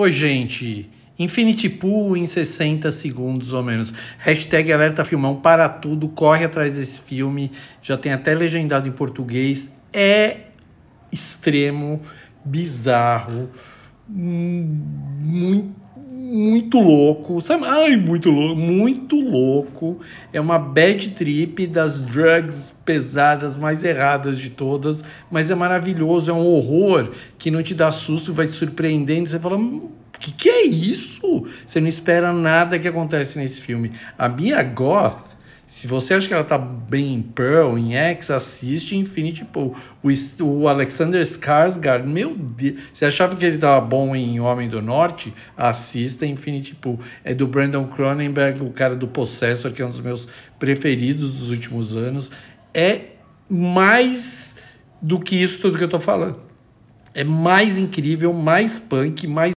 Oi, gente. Infinity Pool em 60 segundos ou menos. Hashtag alerta filmão para tudo. Corre atrás desse filme. Já tem até legendado em português. É extremo, bizarro, muito, muito louco. Sabe? Ai, muito louco. Muito louco. É uma bad trip das drugs pesadas, mais erradas de todas. Mas é maravilhoso. É um horror que não te dá susto, vai te surpreendendo. Você fala que que é isso? Você não espera nada que acontece nesse filme. A Mia Goth, se você acha que ela tá bem em Pearl, em X, assiste Infinity Pool. O, o Alexander Skarsgård, meu Deus. Você achava que ele tava bom em Homem do Norte? Assista Infinity Pool. É do Brandon Cronenberg, o cara do Possessor, que é um dos meus preferidos dos últimos anos. É mais do que isso tudo que eu tô falando. É mais incrível, mais punk, mais